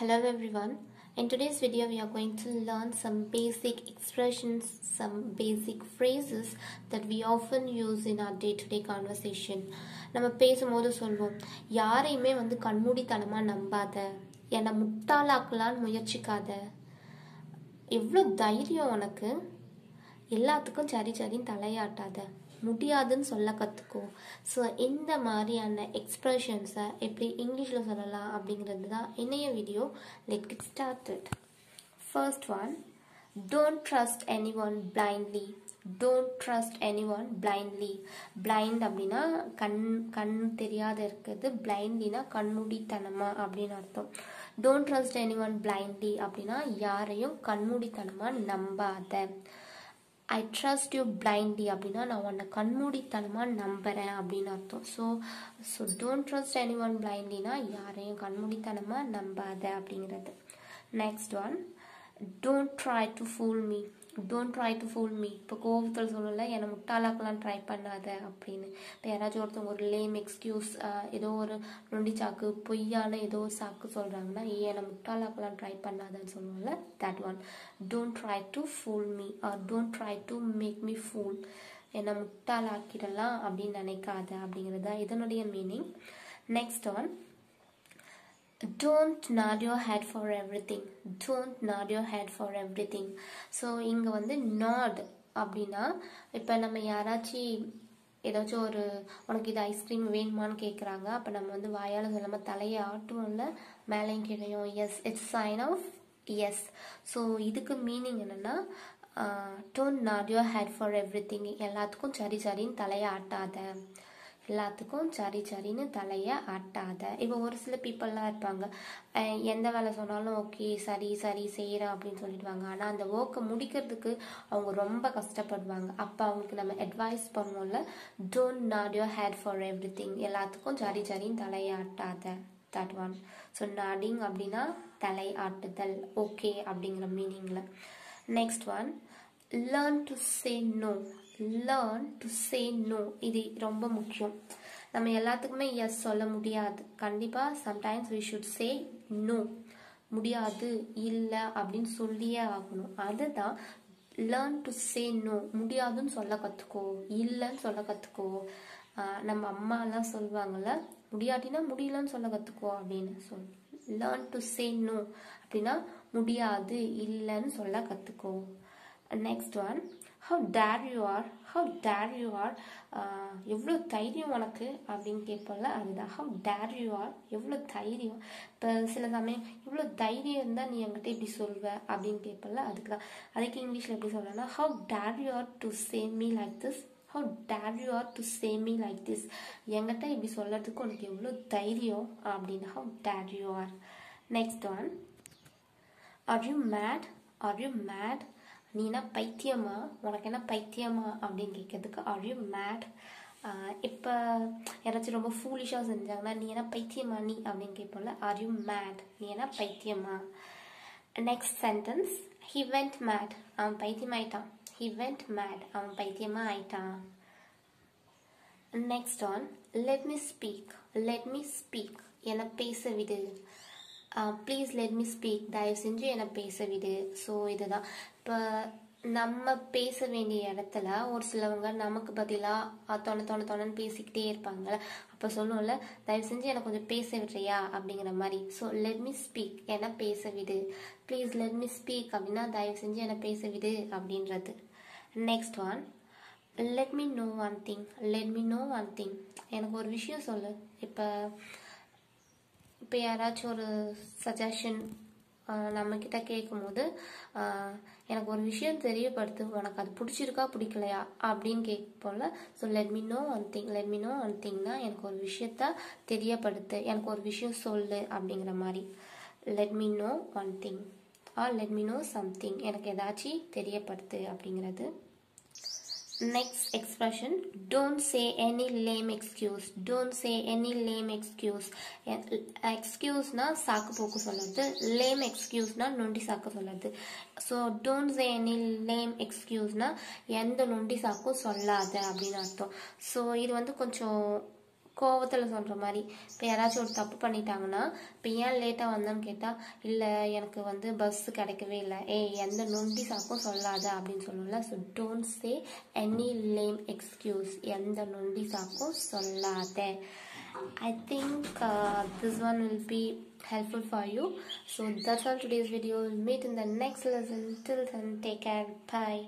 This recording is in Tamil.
Hello everyone. In today's video we are going to learn some basic expressions, some basic phrases that we often use in our day-to-day conversation. நம்ம பேசும்போது சொல்வோம் யாரையுமே வந்து கண்மூடித்தனமாக நம்பாத என்னை முட்டாளாக்கலான்னு முயற்சிக்காத எவ்வளோ தைரியம் உனக்கு எல்லாத்துக்கும் சரி சரின்னு தலையாட்டாத முடியாதுன்னு சொல்ல கற்றுக்கும் ஸோ இந்த மாதிரியான எக்ஸ்ப்ரெஷன்ஸை எப்படி இங்கிலீஷில் சொல்லலாம் அப்படிங்கிறது தான் இணைய video let get started first one don't trust anyone blindly don't trust anyone blindly blind அப்படின்னா கண் கண் தெரியாத இருக்கிறது. பிளைண்ட்லினா கண்மூடித்தனமா அப்படின்னு அர்த்தம். Don't trust anyone blindly அப்படின்னா யாரையும் கண்மூடித்தனமாக நம்பாத. ஐ ட்ரஸ்ட் யூ பிளைண்ட்லி அப்படின்னா நான் உன்னை கண்மூடித்தனமாக நம்புகிறேன் அப்படின்னு அர்த்தம். So so don't trust anyone பிளைண்ட்லினா யாரையும் கண்மூடித்தனமாக நம்பாத அப்படிங்கிறது. Next one don't try to fool me don't try to fool me இப்போ கோபத்தில் சொல்லலை என்னை முட்டாளாக்கெலாம் ட்ரை பண்ணாத அப்படின்னு. இப்போ யாராச்சும் ஒருத்தவங்க ஒரு லேம் எக்ஸ்கியூஸ் ஏதோ ஒரு நொண்டி சாக்கு பொய்யான ஏதோ ஒரு சாக்கு சொல்கிறாங்கன்னா ஏ என்னை முட்டாளாக்கெலாம் ட்ரை பண்ணாதன்னு சொல்லுவோம்ல that one don't try to fool me or don't try to make me fool என்னை முட்டாளாக்கிடலாம் அப்படின்னு நினைக்காத அப்படிங்கிறது தான் இதனுடைய meaning next one don't nod your head for everything don't nod your head for everything so இங்கே வந்து நாட் அப்படின்னா இப்போ நம்ம யாராச்சும் ஏதாச்சும் ஒரு உனக்கு இது ஐஸ்கிரீம் வேணுமான்னு கேட்குறாங்க அப்போ நம்ம வந்து வாயால் சொல்லாமல் தலையை ஆட்டுவோம்ல மேலேயும் கீழையும் yes it's sign of yes so இதுக்கு மீனிங் என்னென்னா don't nod your head for everything எல்லாத்துக்கும் சரி சரின்னு தலையை ஆட்டாத. எல்லாத்துக்கும் சரி சரின்னு தலையை ஆட்டாத. இப்போ ஒரு சில பீப்புளெலாம் இருப்பாங்க. எந்த வேலை சொன்னாலும் ஓகே சரி சரி செய்கிறேன் அப்படின்னு சொல்லிடுவாங்க ஆனால் அந்த ஒர்க்கை முடிக்கிறதுக்கு அவங்க ரொம்ப கஷ்டப்படுவாங்க. அப்போ அவங்களுக்கு நம்ம அட்வைஸ் பண்ணுவோம்ல don't nod your head for everything எல்லாத்துக்கும் சரி சரின்னு தலையை ஆட்டாத. தட் ஒன் ஸோ நாடிங் அப்படின்னா தலை ஆட்டுதல். ஓகே அப்படிங்கிற மீனிங்கில் next one learn to say no learn to say no இது ரொம்ப முக்கியம். நம்ம எல்லாத்துக்குமே எஸ் சொல்ல முடியாது. கண்டிப்பாக sometimes we should say no முடியாது இல்லை அப்படின்னு சொல்லியே ஆகணும். அதுதான் லேர்ன் டு சே நோ முடியாதுன்னு சொல்ல கற்றுக்கோ இல்லைன்னு சொல்ல கற்றுக்கோ நம்ம அம்மாலாம் சொல்லுவாங்கள்ல முடியாட்டினா முடியலன்னு சொல்ல கற்றுக்கோ அப்படின்னு சொல் லேர்ன் டு சே நோ அப்படின்னா முடியாது இல்லைன்னு சொல்ல கற்றுக்கோ next one how dare you are how dare you are எவ்வளோ தைரியம் உனக்கு அப்படின்னு கேட்போம்ல அதுதான். ஹவு டேர் யூ ஆர் எவ்வளோ தைரியம்? இப்போ சில சமயம் இவ்வளோ தைரியம் இருந்தால் நீ என்கிட்ட இப்படி சொல்வ அப்படின்னு கேட்போம்ல அதுக்கு தான் அதுக்கு இங்கிலீஷில் எப்படி சொல்கிறேன்னா how dare you are to say me like this how dare you are to say me like this என்கிட்ட இப்படி சொல்கிறதுக்கு உனக்கு எவ்வளோ தைரியம் அப்படின்னு. How dare you are next one are you mad are you mad நீ என்ன பைத்தியமா? உனக்கு என்ன பைத்தியமா? அப்படின்னு கேட்கறதுக்கு ஆர் யூ மேட் இப்போ யாராச்சும் ரொம்ப ஃபூலிஷாக செஞ்சாங்கன்னா நீ என்ன பைத்தியமா நீ? அப்படின்னு கேட்போம்ல ஆர் யூ மேட் நீ என்ன பைத்தியமா? Next sentence he went mad அவன் பைத்தியம் ஆயிட்டான் ஹி வெண்ட் மேட் அவன் பைத்தியமா ஆயிட்டான் next one let me speak let me speak என்னை பேச விடு ப்ளீஸ் லெட் மீ ஸ்பீக் தயவு செஞ்சு என்னை பேச விடு ஸோ இதுதான். இப்போ நம்ம பேச வேண்டிய இடத்துல ஒரு சிலவங்க நமக்கு பதிலாக தொண தொண தொணன்னு பேசிக்கிட்டே இருப்பாங்கள்ல அப்போ சொல்லணும்ல தயவு செஞ்சு எனக்கு கொஞ்சம் பேச விடுறியா? அப்படிங்கிற மாதிரி. ஸோ லெட் மீ ஸ்பீக் என்னை பேச விடு. ப்ளீஸ் லெட் மீ ஸ்பீக் அப்படின்னா தயவு செஞ்சு என்னை பேச விடு அப்படின்றது. Next one let me know one thing let me know one thing எனக்கு ஒரு விஷயம் சொல்லு. இப்போ இப்போ யாராச்சும் ஒரு சஜஷன் நம்மக்கிட்ட கேட்கும்போது எனக்கு ஒரு விஷயம் தெரியப்படுத்து உனக்கு அது பிடிச்சிருக்கா பிடிக்கலையா அப்படின்னு கேட்போம்ல. So let me know one thing let me know one திங்னா எனக்கு ஒரு விஷயத்த தெரியப்படுத்து எனக்கு ஒரு விஷயம் சொல்லு அப்படிங்கிற மாதிரி. Let me know one thing or let me know something எனக்கு ஏதாச்சும் தெரியப்படுத்து அப்படிங்கிறது. Next expression. Don't say any lame excuse. Don't say any lame excuse. Eh, எக்ஸ்கியூஸ்னா சாக்கு போக்கு சொல்லுறது லேம் எக்ஸ்கியூஸ்னா நொண்டி சாக்கு சொல்லுறது so don't say any lame எக்ஸ்கியூஸ்னா எந்த நொண்டி சாக்கும் சொல்லாத அப்படின்னு அர்த்தம். ஸோ இது வந்து கொஞ்சம் கோவத்தில் சொல்கிற மாதிரி இப்போ யாராச்சும் ஒரு தப்பு பண்ணிட்டாங்கன்னா இப்போ ஏன் லேட்டாக வந்தேன்னு கேட்டால் இல்லை எனக்கு வந்து பஸ் கிடைக்கவே இல்லை ஏய் எந்த நொண்டி சாக்கும் சொல்லாத அப்படின்னு சொல்லல so don't say any lame excuse எந்த நொண்டி சாக்கும் சொல்லாத I think uh, this one will be helpful for you. So that's all today's video. We'll meet in the next lesson. Till then, take care. Bye.